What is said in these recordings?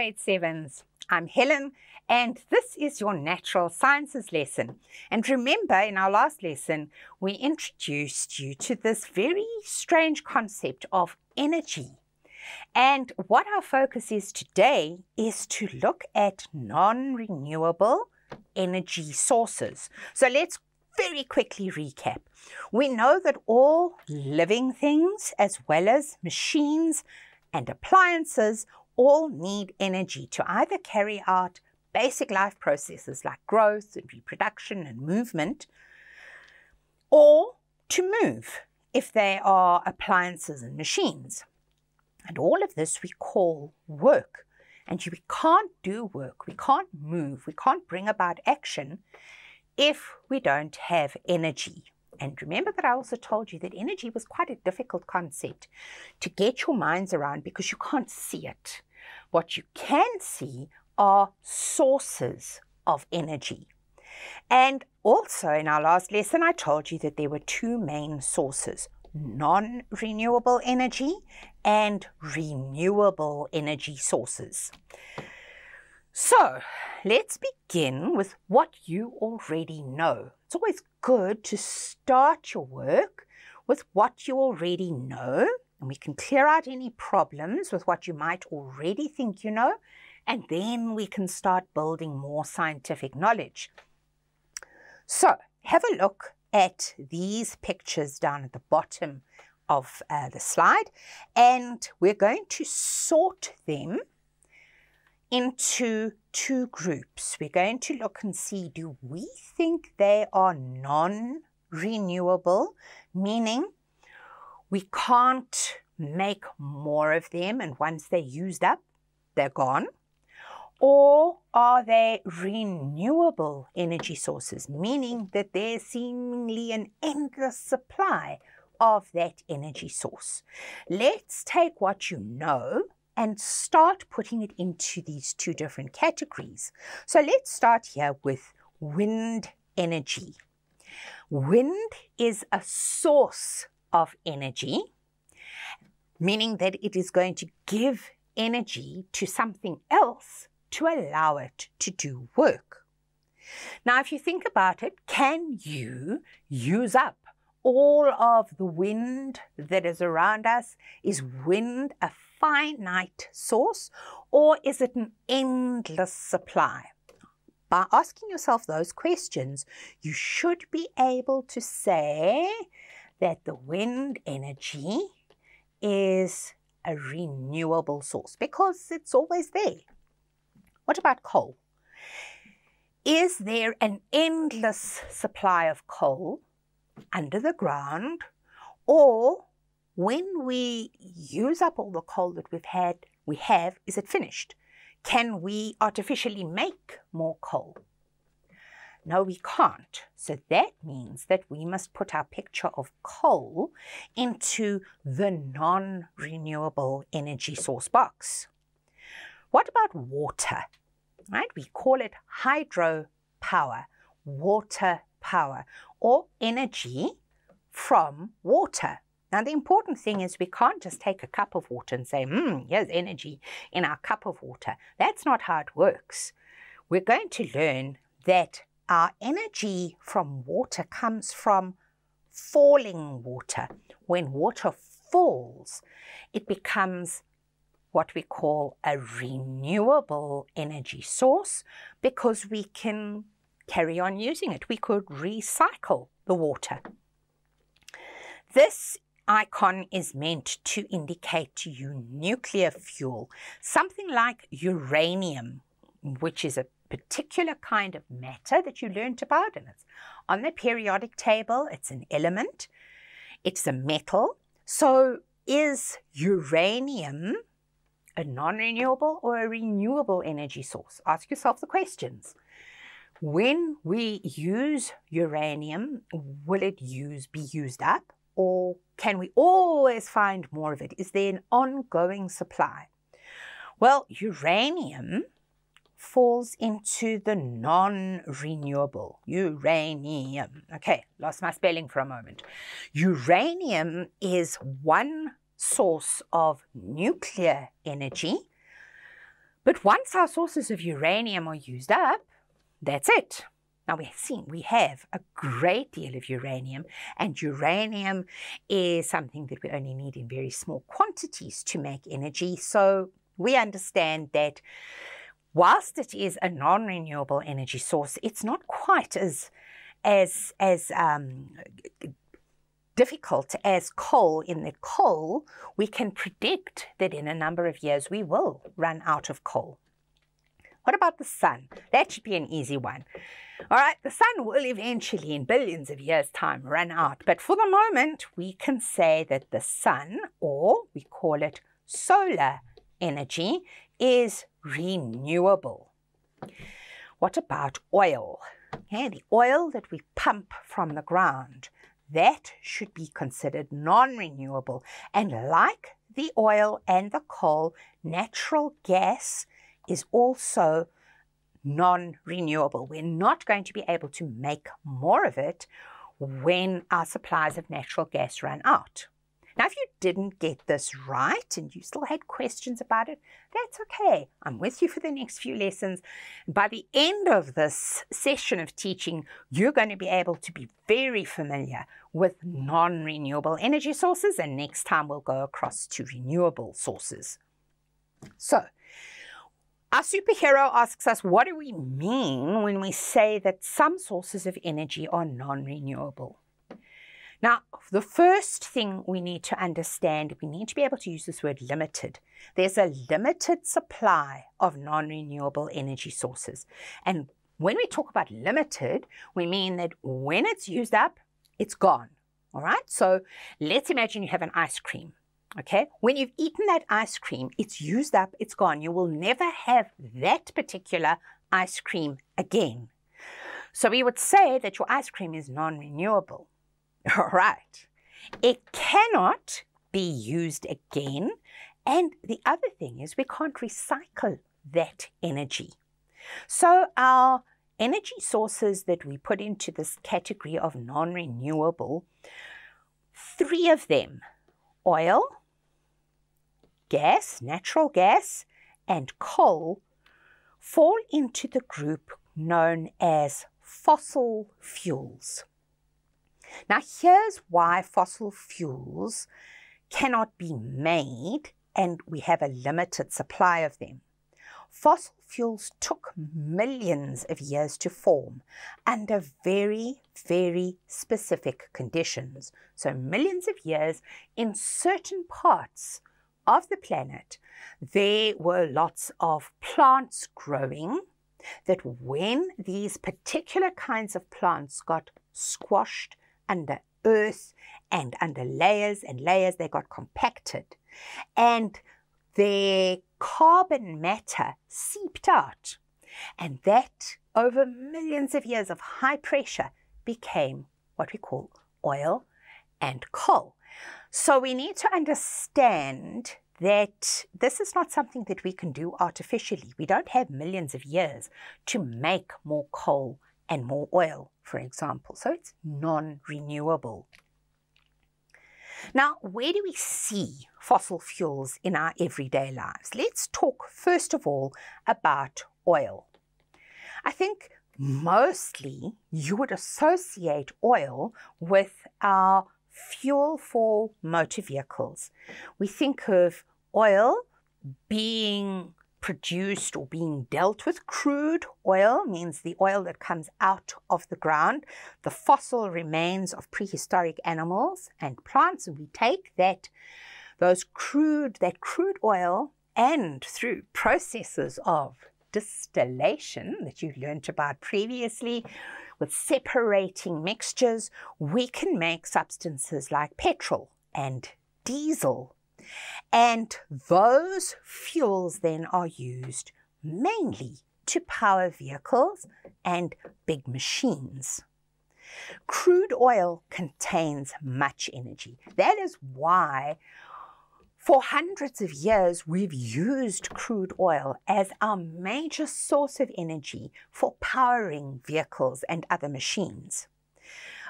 grade 7s. I'm Helen and this is your natural sciences lesson. And remember in our last lesson, we introduced you to this very strange concept of energy. And what our focus is today is to look at non-renewable energy sources. So let's very quickly recap. We know that all living things as well as machines and appliances all need energy to either carry out basic life processes like growth and reproduction and movement, or to move if they are appliances and machines. And all of this we call work. And we can't do work, we can't move, we can't bring about action if we don't have energy. And remember that I also told you that energy was quite a difficult concept to get your minds around because you can't see it. What you can see are sources of energy. And also in our last lesson, I told you that there were two main sources, non-renewable energy and renewable energy sources. So let's begin with what you already know. It's always good to start your work with what you already know, and we can clear out any problems with what you might already think you know, and then we can start building more scientific knowledge. So have a look at these pictures down at the bottom of uh, the slide, and we're going to sort them into two groups. We're going to look and see, do we think they are non-renewable, meaning we can't make more of them and once they're used up, they're gone? Or are they renewable energy sources, meaning that there's seemingly an endless supply of that energy source? Let's take what you know and start putting it into these two different categories. So let's start here with wind energy. Wind is a source of energy, meaning that it is going to give energy to something else to allow it to do work. Now, if you think about it, can you use up all of the wind that is around us? Is wind a finite source or is it an endless supply? By asking yourself those questions, you should be able to say that the wind energy is a renewable source because it's always there. What about coal? Is there an endless supply of coal under the ground or when we use up all the coal that we've had, we have, is it finished? Can we artificially make more coal? No, we can't. So that means that we must put our picture of coal into the non-renewable energy source box. What about water? Right? We call it hydropower, water power, or energy from water. Now, the important thing is we can't just take a cup of water and say, hmm, here's energy in our cup of water. That's not how it works. We're going to learn that our energy from water comes from falling water. When water falls, it becomes what we call a renewable energy source because we can carry on using it. We could recycle the water. This icon is meant to indicate to you nuclear fuel, something like uranium, which is a particular kind of matter that you learnt about, and it's on the periodic table. It's an element. It's a metal. So is uranium a non-renewable or a renewable energy source? Ask yourself the questions. When we use uranium, will it use be used up? Or can we always find more of it? Is there an ongoing supply? Well, uranium falls into the non-renewable. Uranium. Okay, lost my spelling for a moment. Uranium is one source of nuclear energy, But once our sources of uranium are used up, that's it. Now we've seen we have a great deal of uranium, and uranium is something that we only need in very small quantities to make energy. So we understand that whilst it is a non-renewable energy source, it's not quite as as as um, difficult as coal in the coal, we can predict that in a number of years we will run out of coal. What about the sun? That should be an easy one. All right, the sun will eventually, in billions of years' time, run out. But for the moment, we can say that the sun, or we call it solar energy, is renewable. What about oil? Okay, the oil that we pump from the ground, that should be considered non-renewable. And like the oil and the coal, natural gas is also non-renewable. We're not going to be able to make more of it when our supplies of natural gas run out. Now, if you didn't get this right and you still had questions about it, that's okay. I'm with you for the next few lessons. By the end of this session of teaching, you're going to be able to be very familiar with non-renewable energy sources, and next time we'll go across to renewable sources. So, our superhero asks us, what do we mean when we say that some sources of energy are non-renewable? Now, the first thing we need to understand, we need to be able to use this word limited. There's a limited supply of non-renewable energy sources. And when we talk about limited, we mean that when it's used up, it's gone. All right, so let's imagine you have an ice cream. Okay, when you've eaten that ice cream, it's used up, it's gone. You will never have that particular ice cream again. So we would say that your ice cream is non renewable. All right. It cannot be used again. And the other thing is we can't recycle that energy. So our energy sources that we put into this category of non-renewable, three of them, oil, gas, natural gas, and coal, fall into the group known as fossil fuels. Now, here's why fossil fuels cannot be made and we have a limited supply of them. Fossil fuels took millions of years to form under very, very specific conditions. So, millions of years in certain parts of the planet, there were lots of plants growing that when these particular kinds of plants got squashed under earth and under layers and layers, they got compacted. And their carbon matter seeped out. And that, over millions of years of high pressure, became what we call oil and coal. So we need to understand that this is not something that we can do artificially. We don't have millions of years to make more coal and more oil, for example. So it's non-renewable. Now, where do we see fossil fuels in our everyday lives? Let's talk first of all about oil. I think mostly you would associate oil with our fuel for motor vehicles. We think of oil being produced or being dealt with. Crude oil means the oil that comes out of the ground, the fossil remains of prehistoric animals and plants, and we take that those crude that crude oil and through processes of distillation that you learned about previously with separating mixtures, we can make substances like petrol and diesel and those fuels then are used mainly to power vehicles and big machines. Crude oil contains much energy. That is why for hundreds of years, we've used crude oil as our major source of energy for powering vehicles and other machines.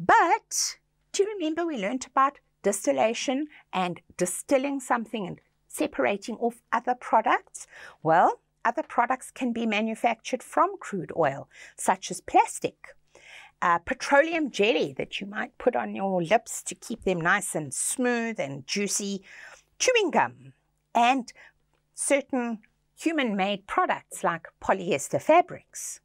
But do you remember we learned about distillation and distilling something and separating off other products? Well, other products can be manufactured from crude oil, such as plastic, uh, petroleum jelly that you might put on your lips to keep them nice and smooth and juicy, chewing gum, and certain human made products like polyester fabrics.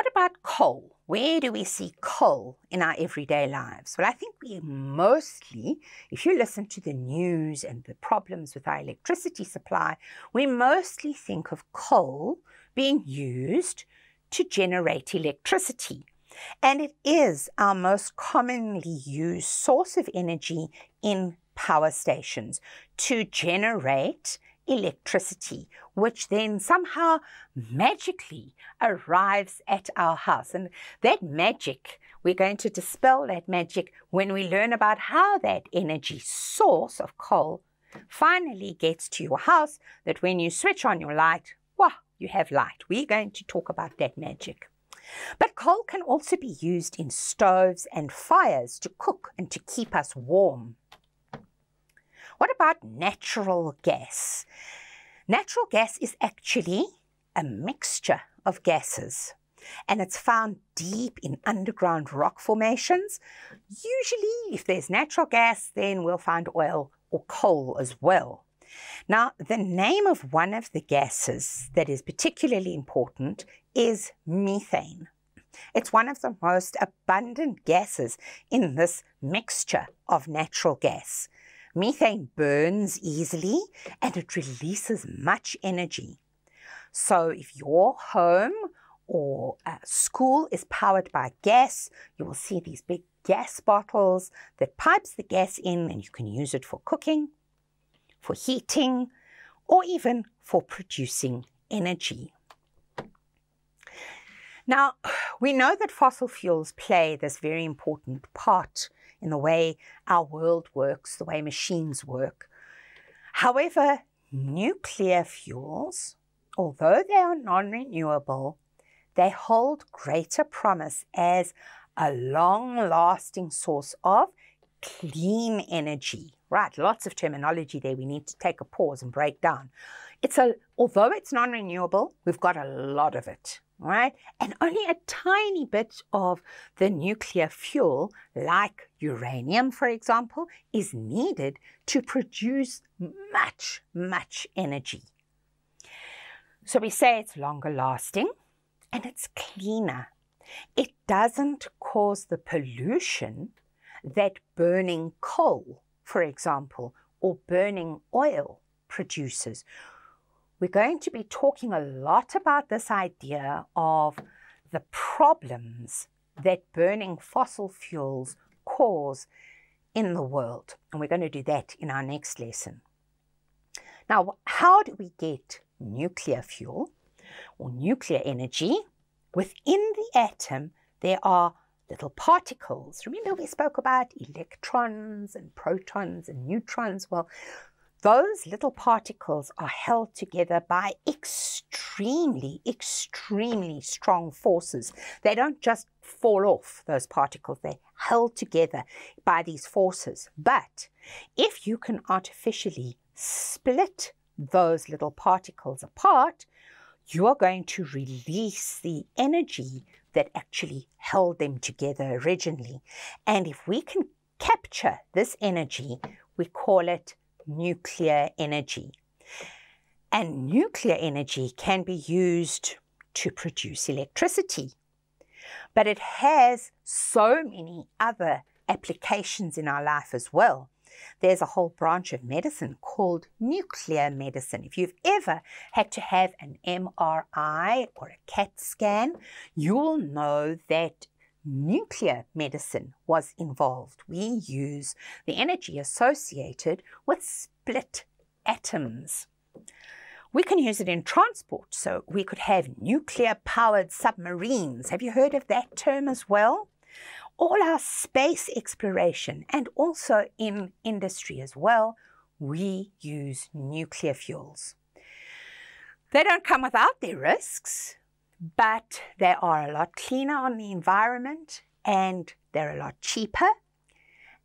What about coal? Where do we see coal in our everyday lives? Well, I think we mostly, if you listen to the news and the problems with our electricity supply, we mostly think of coal being used to generate electricity. And it is our most commonly used source of energy in power stations to generate electricity, which then somehow magically arrives at our house. And that magic, we're going to dispel that magic when we learn about how that energy source of coal finally gets to your house, that when you switch on your light, wow, you have light. We're going to talk about that magic. But coal can also be used in stoves and fires to cook and to keep us warm. What about natural gas? Natural gas is actually a mixture of gases and it's found deep in underground rock formations. Usually, if there's natural gas, then we'll find oil or coal as well. Now, the name of one of the gases that is particularly important is methane. It's one of the most abundant gases in this mixture of natural gas. Methane burns easily and it releases much energy. So if your home or school is powered by gas, you will see these big gas bottles that pipes the gas in and you can use it for cooking, for heating, or even for producing energy. Now, we know that fossil fuels play this very important part in the way our world works, the way machines work. However, nuclear fuels, although they are non renewable, they hold greater promise as a long lasting source of clean energy. Right, lots of terminology there we need to take a pause and break down. It's a, although it's non renewable, we've got a lot of it right? And only a tiny bit of the nuclear fuel, like uranium, for example, is needed to produce much, much energy. So we say it's longer lasting and it's cleaner. It doesn't cause the pollution that burning coal, for example, or burning oil produces, we're going to be talking a lot about this idea of the problems that burning fossil fuels cause in the world. And we're going to do that in our next lesson. Now, how do we get nuclear fuel or nuclear energy? Within the atom, there are little particles. Remember, we spoke about electrons and protons and neutrons? Well, those little particles are held together by extremely, extremely strong forces. They don't just fall off, those particles, they're held together by these forces. But if you can artificially split those little particles apart, you are going to release the energy that actually held them together originally. And if we can capture this energy, we call it nuclear energy. And nuclear energy can be used to produce electricity. But it has so many other applications in our life as well. There's a whole branch of medicine called nuclear medicine. If you've ever had to have an MRI or a CAT scan, you'll know that nuclear medicine was involved. We use the energy associated with split atoms. We can use it in transport, so we could have nuclear powered submarines. Have you heard of that term as well? All our space exploration and also in industry as well, we use nuclear fuels. They don't come without their risks but they are a lot cleaner on the environment and they're a lot cheaper.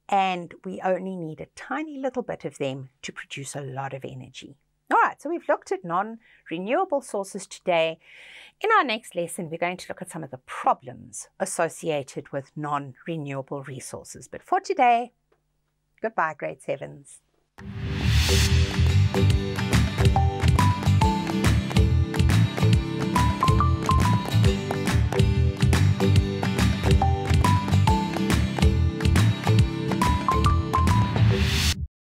And we only need a tiny little bit of them to produce a lot of energy. All right, so we've looked at non-renewable sources today. In our next lesson, we're going to look at some of the problems associated with non-renewable resources. But for today, goodbye, grade sevens.